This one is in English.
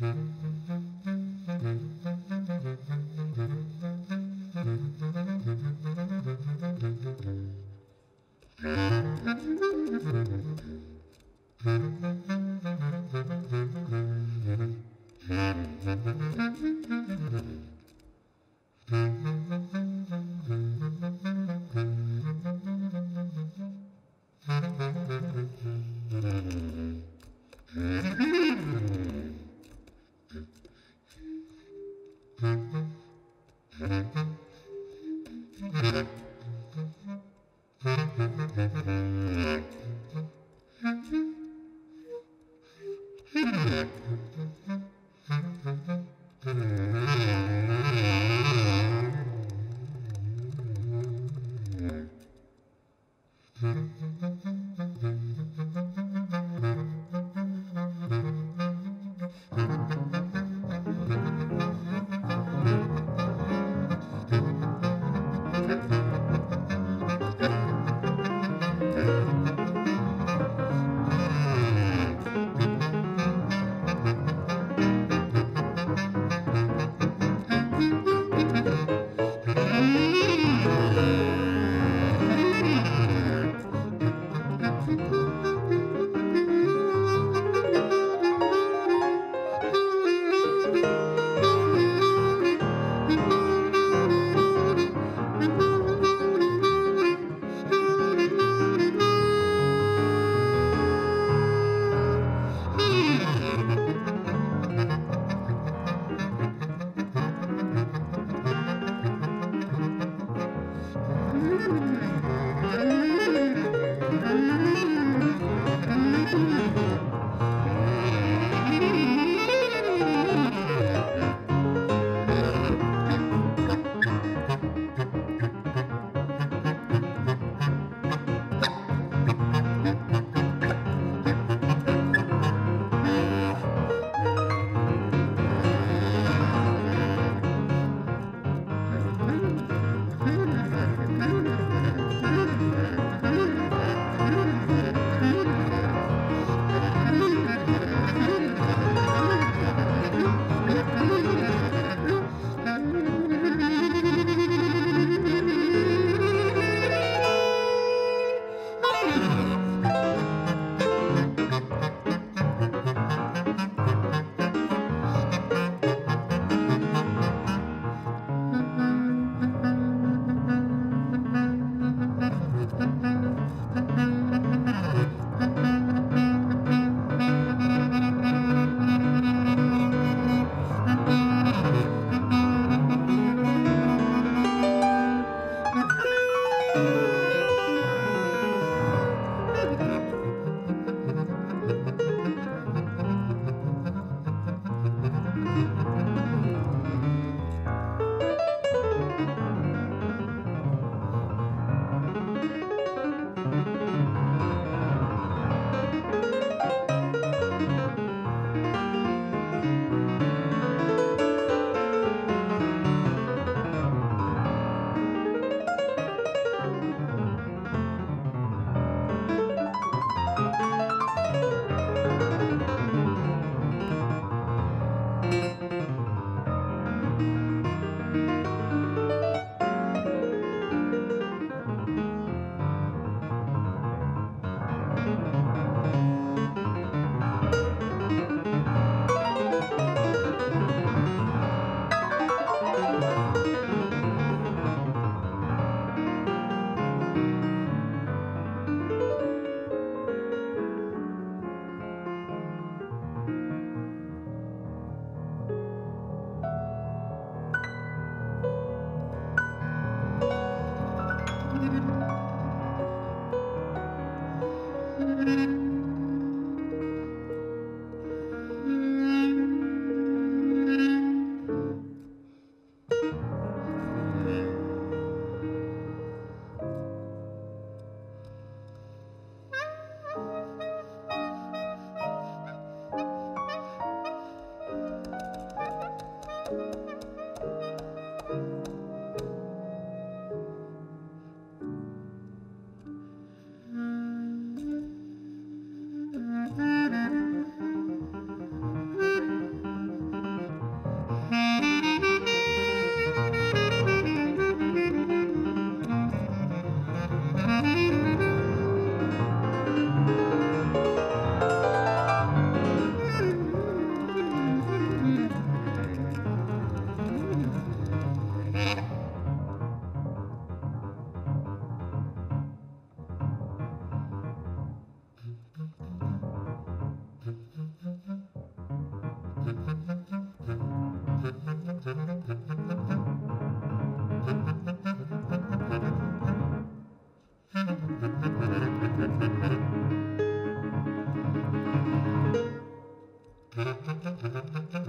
Mm-hmm. Mm-hmm.